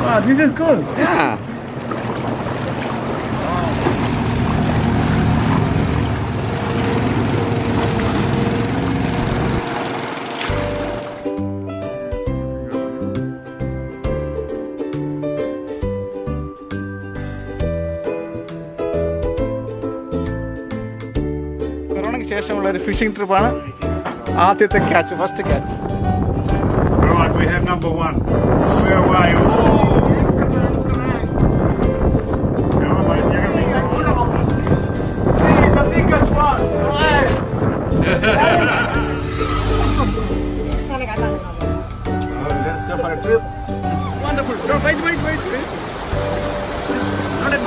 Wow, this is cool. Yeah. കൊറോണയ്ക്ക് ശേഷമുള്ള ഒരു ഫിഷിംഗ് ട്രിപ്പാണ് ആദ്യത്തെ catch first catch Right, we have number one. We're away. Let's go for a trip. Wonderful. No, wait, wait, wait, wait. Not a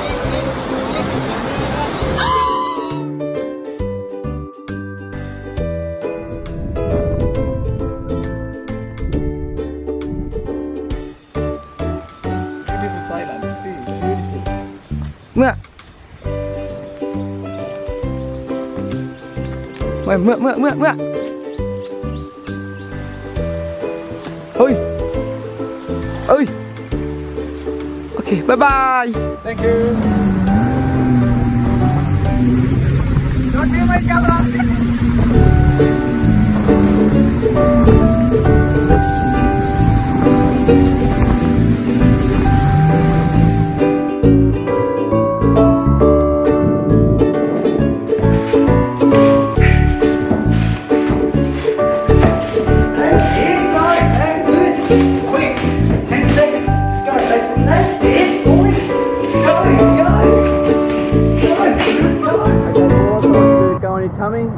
Thailand. See, beautiful. เ Ôi. Ôi. Ok bye bye. Thank you. Don't give my camera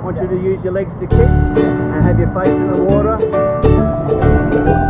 want you to use your legs to kick and have your face in the water.